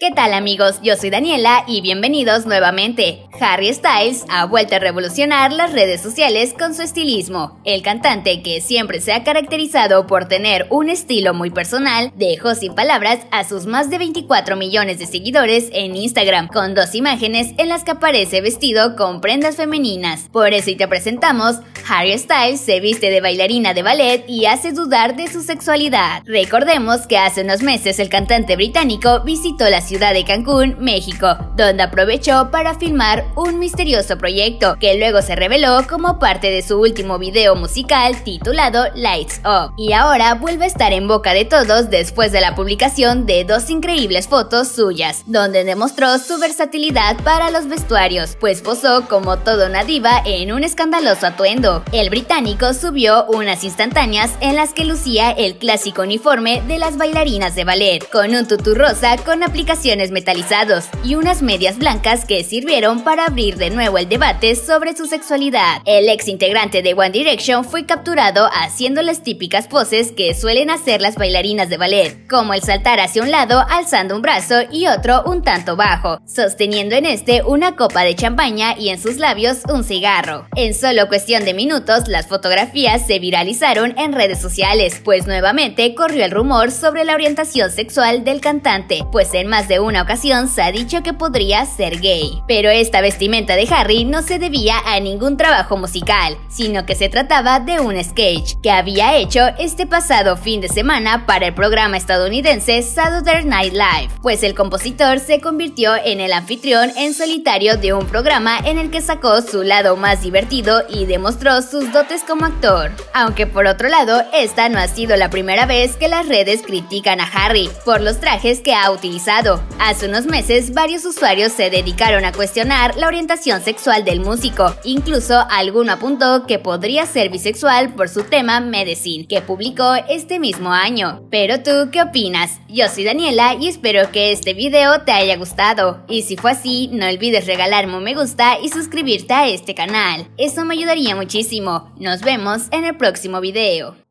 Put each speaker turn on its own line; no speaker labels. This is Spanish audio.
¿Qué tal amigos? Yo soy Daniela y bienvenidos nuevamente. Harry Styles ha vuelto a revolucionar las redes sociales con su estilismo. El cantante, que siempre se ha caracterizado por tener un estilo muy personal, dejó sin palabras a sus más de 24 millones de seguidores en Instagram, con dos imágenes en las que aparece vestido con prendas femeninas. Por eso y te presentamos, Harry Styles se viste de bailarina de ballet y hace dudar de su sexualidad. Recordemos que hace unos meses el cantante británico visitó la ciudad de Cancún, México, donde aprovechó para filmar un misterioso proyecto que luego se reveló como parte de su último video musical titulado Lights Up. Y ahora vuelve a estar en boca de todos después de la publicación de dos increíbles fotos suyas, donde demostró su versatilidad para los vestuarios, pues posó como toda una diva en un escandaloso atuendo. El británico subió unas instantáneas en las que lucía el clásico uniforme de las bailarinas de ballet, con un tutú rosa con aplicación metalizados y unas medias blancas que sirvieron para abrir de nuevo el debate sobre su sexualidad. El ex integrante de One Direction fue capturado haciendo las típicas poses que suelen hacer las bailarinas de ballet, como el saltar hacia un lado alzando un brazo y otro un tanto bajo, sosteniendo en este una copa de champaña y en sus labios un cigarro. En solo cuestión de minutos, las fotografías se viralizaron en redes sociales, pues nuevamente corrió el rumor sobre la orientación sexual del cantante, pues en más de una ocasión se ha dicho que podría ser gay. Pero esta vestimenta de Harry no se debía a ningún trabajo musical, sino que se trataba de un sketch que había hecho este pasado fin de semana para el programa estadounidense Saturday Night Live, pues el compositor se convirtió en el anfitrión en solitario de un programa en el que sacó su lado más divertido y demostró sus dotes como actor. Aunque por otro lado, esta no ha sido la primera vez que las redes critican a Harry por los trajes que ha utilizado, Hace unos meses, varios usuarios se dedicaron a cuestionar la orientación sexual del músico. Incluso alguno apuntó que podría ser bisexual por su tema Medicine, que publicó este mismo año. Pero tú, ¿qué opinas? Yo soy Daniela y espero que este video te haya gustado. Y si fue así, no olvides regalarme un me gusta y suscribirte a este canal. Eso me ayudaría muchísimo. Nos vemos en el próximo video.